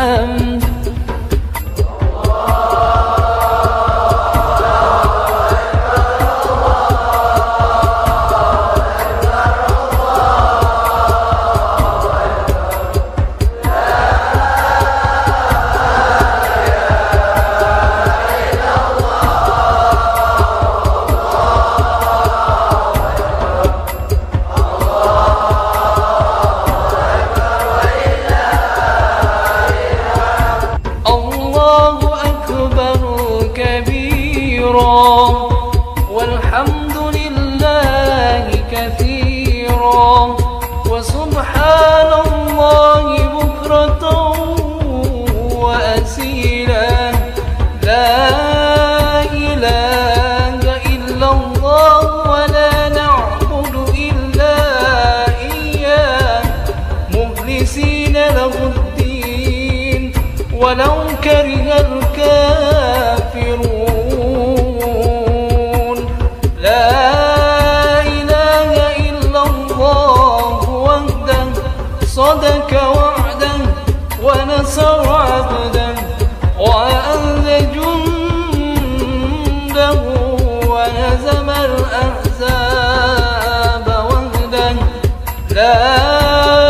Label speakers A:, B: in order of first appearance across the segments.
A: الحمد مخلصين له الدين ولو كره الكافرون. لا إله إلا الله وحده صدق وعده ونصر عبده وأنزل جنده وهزم الأحزاب لا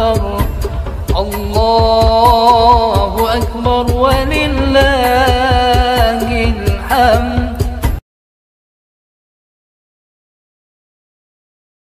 A: أكبر